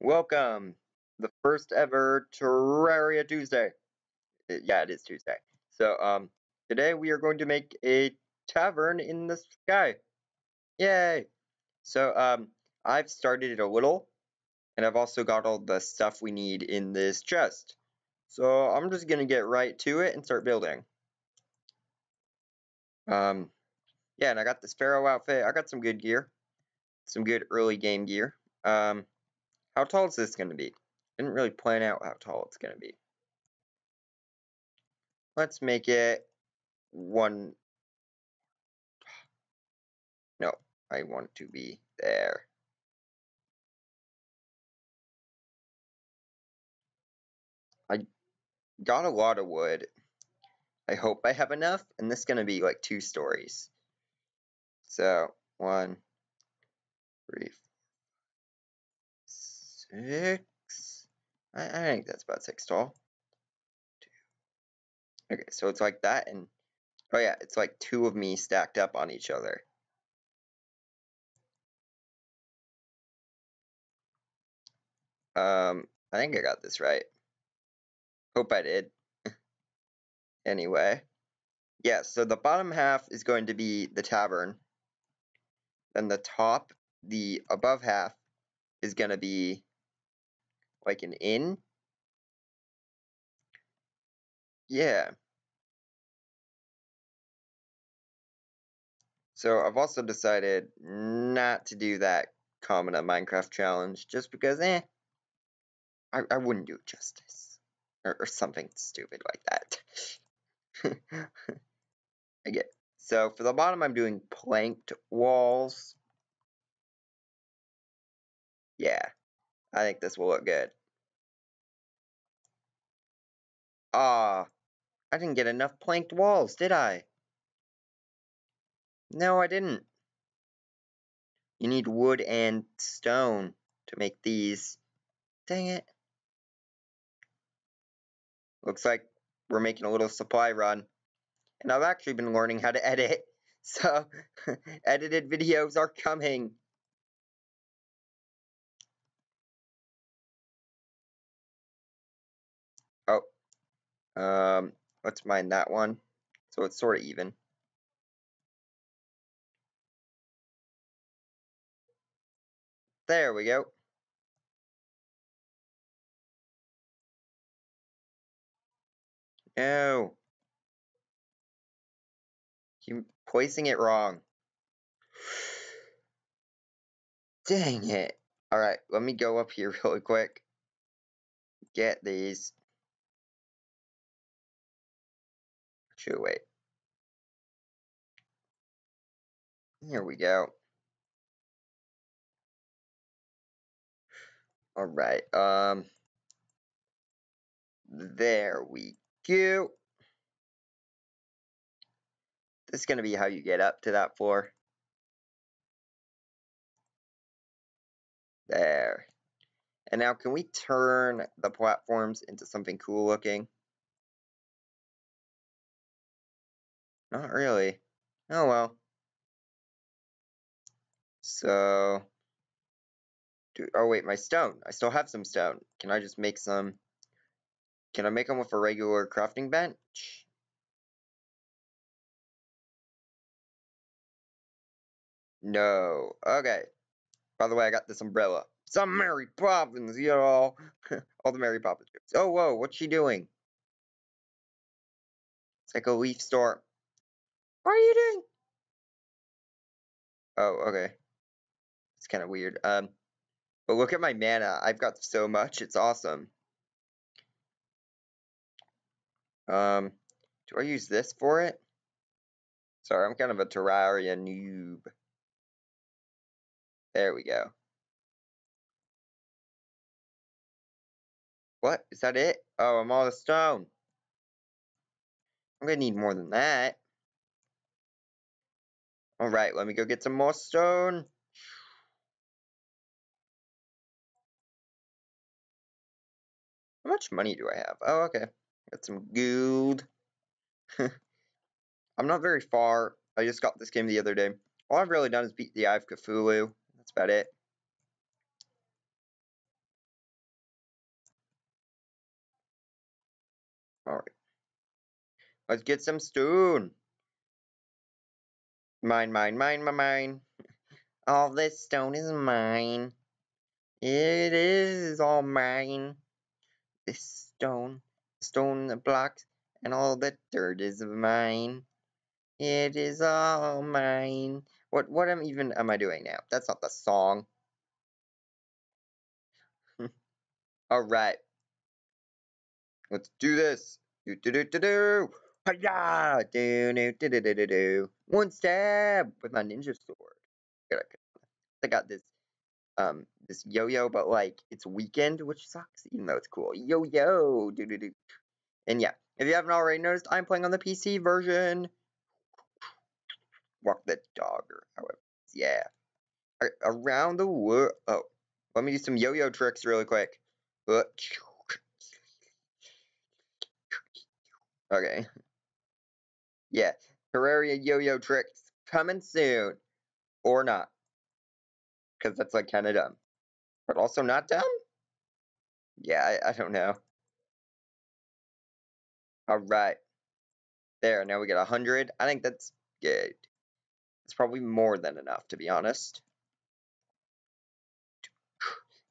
Welcome, the first ever Terraria Tuesday. Uh, yeah, it is Tuesday. So, um, today we are going to make a tavern in the sky. Yay! So, um, I've started it a little, and I've also got all the stuff we need in this chest. So, I'm just gonna get right to it and start building. Um, yeah, and I got this Pharaoh outfit. I got some good gear. Some good early game gear. Um, how tall is this going to be? Didn't really plan out how tall it's going to be. Let's make it one. No, I want to be there. I got a lot of wood. I hope I have enough, and this is going to be like two stories. So, one, three, six. I, I think that's about six tall. Two. Okay, so it's like that, and oh yeah, it's like two of me stacked up on each other. Um, I think I got this right. Hope I did. anyway, yeah, so the bottom half is going to be the tavern. Then the top, the above half, is going to be like an inn. Yeah. So I've also decided not to do that common Minecraft challenge just because, eh, I, I wouldn't do it justice. Or, or something stupid like that. I get. So for the bottom, I'm doing planked walls. Yeah, I think this will look good. Ah, I didn't get enough planked walls, did I? No, I didn't. You need wood and stone to make these. Dang it. Looks like we're making a little supply run. And I've actually been learning how to edit. So, edited videos are coming. Um, let's mine that one. So it's sort of even. There we go. No. You're placing it wrong. Dang it. Alright, let me go up here really quick. Get these. Should wait. Here we go. Alright, um... There we go. This is going to be how you get up to that floor. There. And now can we turn the platforms into something cool looking? Not really. Oh well. So, do, oh wait, my stone. I still have some stone. Can I just make some, can I make them with a regular crafting bench? No. Okay. By the way, I got this umbrella. Some Mary Poppins, know. All the Mary Poppins. Oh, whoa, what's she doing? It's like a leaf storm. What are you doing? Oh, okay. It's kind of weird. Um, but look at my mana. I've got so much. It's awesome. Um, do I use this for it? Sorry, I'm kind of a Terraria noob. There we go. What? Is that it? Oh, I'm all the stone. I'm gonna need more than that. All right, let me go get some more stone. How much money do I have? Oh, okay. Got some gold. I'm not very far. I just got this game the other day. All I've really done is beat the Eye of Cthulhu. That's about it. Alright. Let's get some stone. Mine, mine, mine, my mine. All this stone is mine. It is all mine. This stone, stone blocks, and all the dirt is mine. It is all mine. What what am even am I doing now? That's not the song. Alright. Let's do this. Do do do do do. Hiya! Do do do do do do. do. One stab with my ninja sword. I got this um this yo-yo, but like it's weekend, which sucks, even though it's cool. Yo-yo, do do do. And yeah, if you haven't already noticed, I'm playing on the PC version. Walk the dog, or however. Yeah. Around the world. Oh, let me do some yo-yo tricks really quick. Okay. Yeah, Terraria yo-yo tricks coming soon. Or not. Because that's like kind of dumb. But also not dumb? Yeah, I, I don't know. Alright. There, now we get 100. I think that's good. It's probably more than enough, to be honest.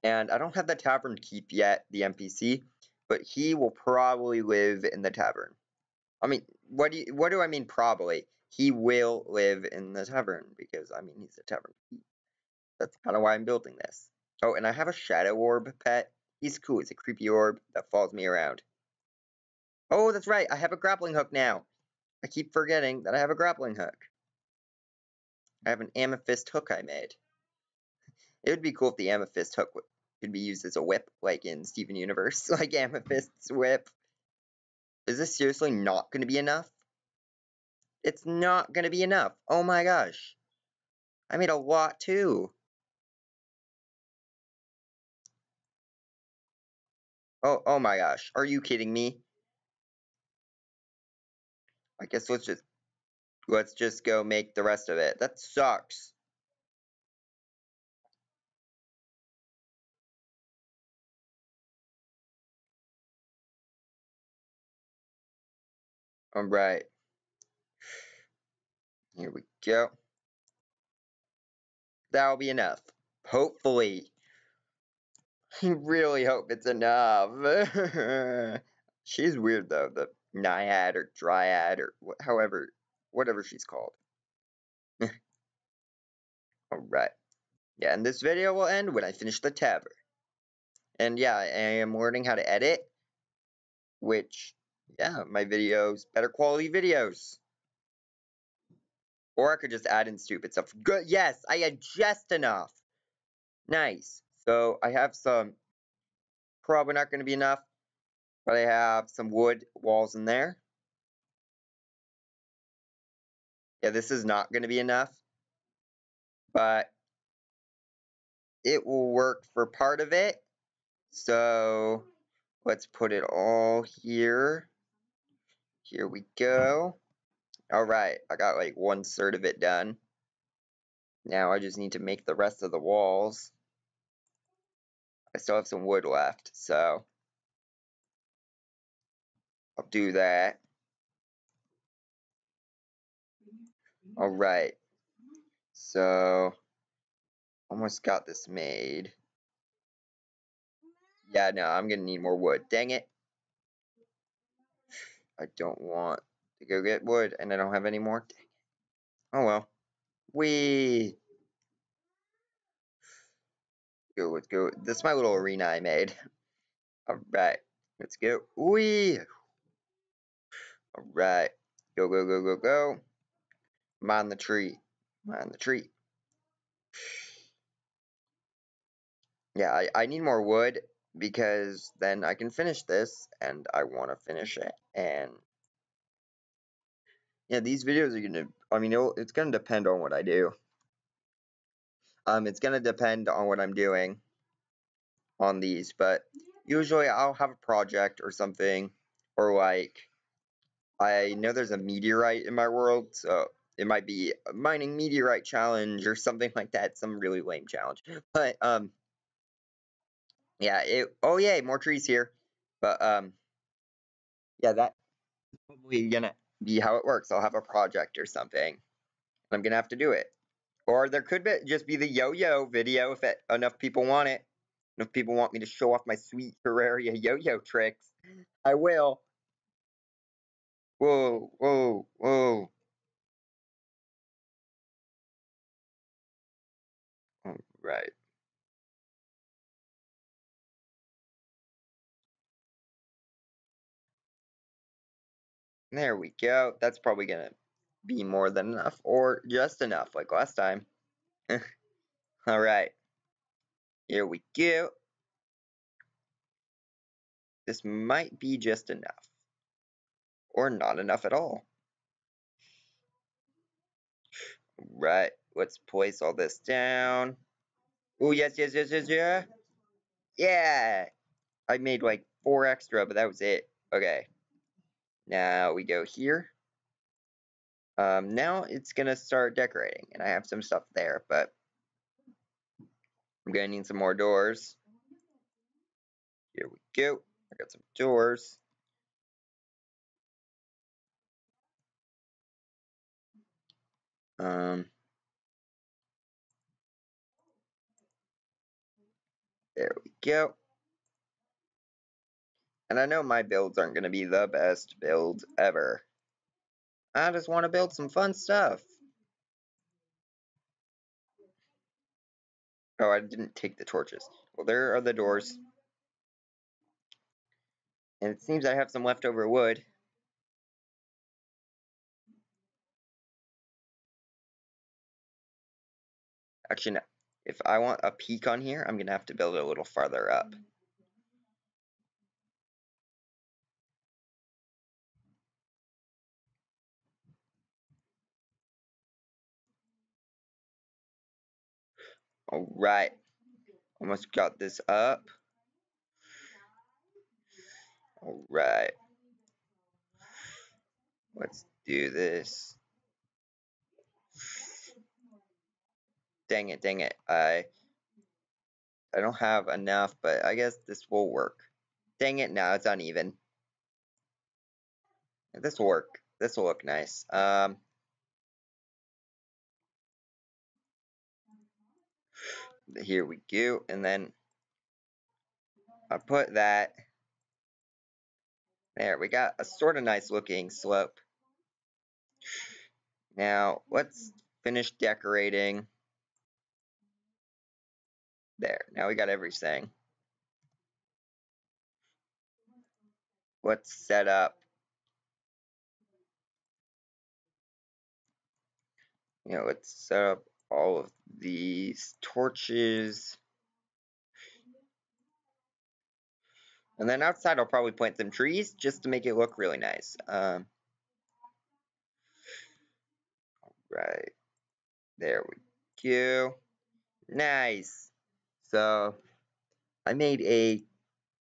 And I don't have the tavern keep yet, the NPC, but he will probably live in the tavern. I mean, what do you, what do I mean probably? He will live in the tavern because I mean he's a tavern. That's kind of why I'm building this. Oh, and I have a shadow orb pet. He's cool. He's a creepy orb that follows me around. Oh, that's right. I have a grappling hook now. I keep forgetting that I have a grappling hook. I have an amethyst hook I made. It would be cool if the amethyst hook could be used as a whip, like in Steven Universe, like Amethyst's whip. Is this seriously not going to be enough? It's not going to be enough. Oh my gosh. I made a lot too. Oh, oh my gosh. Are you kidding me? I guess let's just let's just go make the rest of it. That sucks. Alright. Here we go. That'll be enough. Hopefully. I really hope it's enough. she's weird though, the Naiad or Dryad or wh however, whatever she's called. Alright. Yeah, and this video will end when I finish the tavern. And yeah, I am learning how to edit, which yeah, my videos, better quality videos. Or I could just add in stupid stuff. Good, yes, I had just enough. Nice. So I have some, probably not going to be enough, but I have some wood walls in there. Yeah, this is not going to be enough, but it will work for part of it. So let's put it all here. Here we go. Alright, I got like one third of it done. Now I just need to make the rest of the walls. I still have some wood left, so I'll do that. Alright, so almost got this made. Yeah, no, I'm gonna need more wood. Dang it. I don't want to go get wood, and I don't have any more. Oh well. We go. Let's go. This is my little arena I made. All right. Let's go. We. All right. Go go go go go. Mind the tree. Mind the tree. Yeah, I, I need more wood because then I can finish this and I want to finish it. And yeah these videos are gonna I mean it's gonna depend on what I do. Um it's gonna depend on what I'm doing on these but usually I'll have a project or something or like I know there's a meteorite in my world so it might be a mining meteorite challenge or something like that some really lame challenge. But um yeah, it, oh yay, more trees here. But, um, Yeah, that's probably gonna be how it works. I'll have a project or something. I'm gonna have to do it. Or there could be, just be the yo-yo video if it, enough people want it. Enough people want me to show off my sweet Terraria yo-yo tricks, I will. Whoa, whoa, whoa. Right. There we go. That's probably gonna be more than enough, or just enough, like last time. Alright. Here we go. This might be just enough. Or not enough at all. Right. Let's place all this down. Oh, yes, yes, yes, yes, yeah. Yeah. I made like four extra, but that was it. Okay. Now we go here. Um, now it's gonna start decorating, and I have some stuff there, but I'm gonna need some more doors. Here we go. I got some doors. Um, there we go. And I know my builds aren't going to be the best builds ever. I just want to build some fun stuff. Oh, I didn't take the torches. Well, there are the doors. And it seems I have some leftover wood. Actually, no. If I want a peak on here, I'm going to have to build it a little farther up. Alright. Almost got this up. Alright. Let's do this. Dang it, dang it. I I don't have enough, but I guess this will work. Dang it, now it's uneven. This will work. This will look nice. Um, here we go. And then I put that. There, we got a sort of nice looking slope. Now, let's finish decorating. There, now we got everything. Let's set up. You know, let's set up all of these torches. And then outside I'll probably plant some trees just to make it look really nice. Um, right. There we go. Nice. So I made a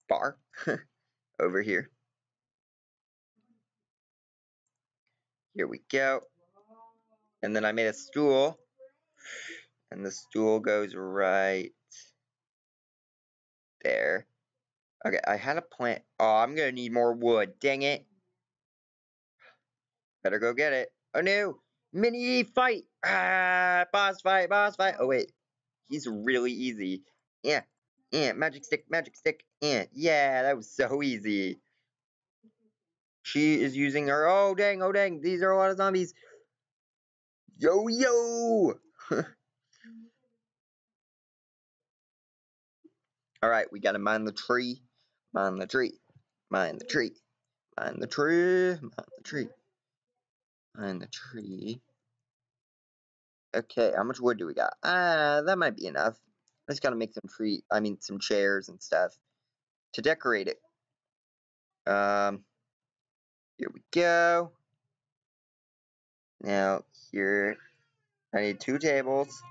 bar over here. Here we go. And then I made a stool. And the stool goes right there. Okay, I had a plant. Oh, I'm gonna need more wood. Dang it. Better go get it. Oh no! Mini fight! Ah, boss fight, boss fight. Oh wait, he's really easy. Yeah, yeah, magic stick, magic stick. Yeah, yeah, that was so easy. She is using her. Oh dang, oh dang, these are a lot of zombies. Yo yo! Alright, we gotta mine the tree. Mine the tree. Mine the tree. Mine the tree. Mine the tree. Mine the tree. Okay, how much wood do we got? Ah, uh, that might be enough. I just gotta make some tree, I mean some chairs and stuff to decorate it. Um, here we go. Now, here, I need two tables.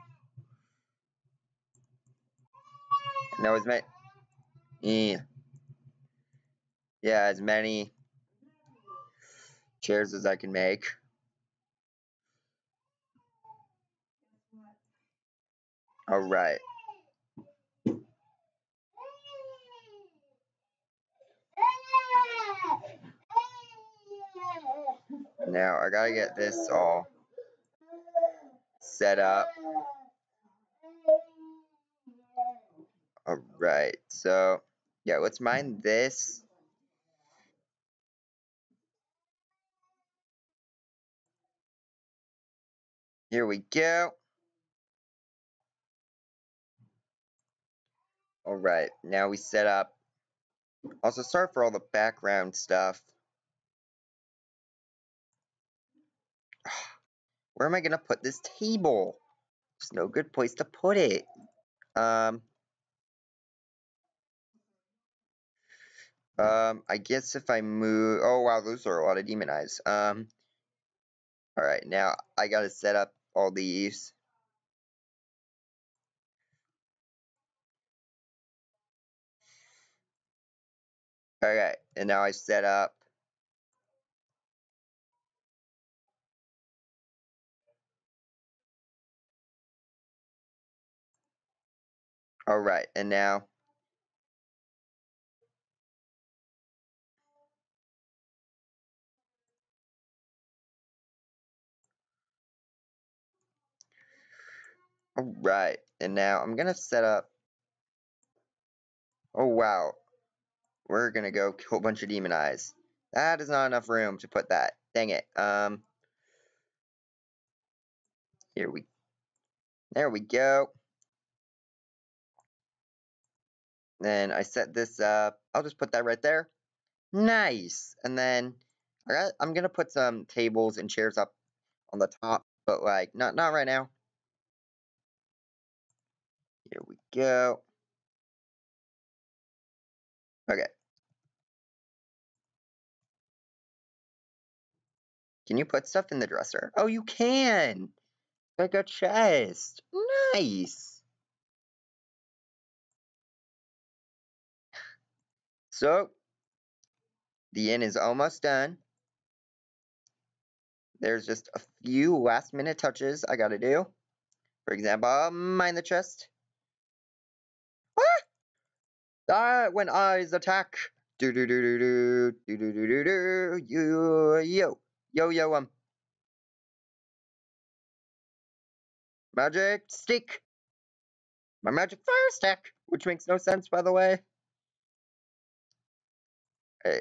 Now, as many, yeah, yeah, as many chairs as I can make. All right. Now, I gotta get this all set up. Alright, so, yeah, let's mine this. Here we go. Alright, now we set up. Also, sorry for all the background stuff. Where am I going to put this table? There's no good place to put it. Um, um, I guess if I move... Oh, wow, those are a lot of demon eyes. Um, Alright, now I got to set up all these. Alright, and now I set up Alright, and now Alright, and now I'm gonna set up Oh wow. We're gonna go kill a bunch of demon eyes. That is not enough room to put that. Dang it. Um here we there we go. Then I set this up. I'll just put that right there. Nice. And then I'm gonna put some tables and chairs up on the top, but like not not right now. Here we go. Okay. Can you put stuff in the dresser? Oh, you can! Like a chest. Nice! So, the inn is almost done. There's just a few last minute touches I gotta do. For example, mine the chest. That when eyes attack. Do do do do do do do do do do yo yo yo yo um. Magic stick. My magic fire stick, which makes no sense by the way. Hey,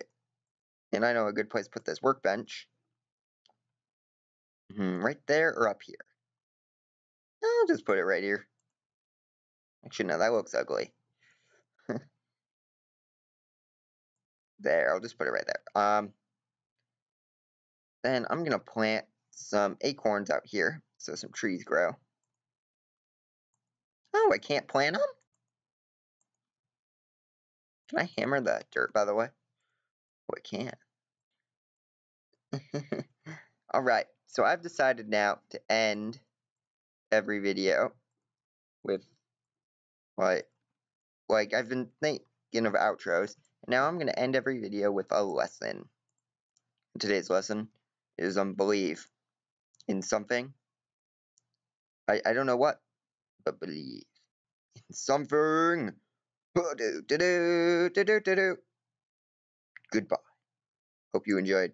and I know a good place to put this workbench. -hmm, right there or up here. I'll just put it right here. Actually, no, that looks ugly. there, I'll just put it right there. Um, then I'm going to plant some acorns out here so some trees grow. Oh, I can't plant them? Can I hammer the dirt, by the way? Oh, I can't. Alright, so I've decided now to end every video with, like, like I've been thinking of outros, And now I'm going to end every video with a lesson. Today's lesson is on believe in something. I, I don't know what, but believe in something. Goodbye. Hope you enjoyed.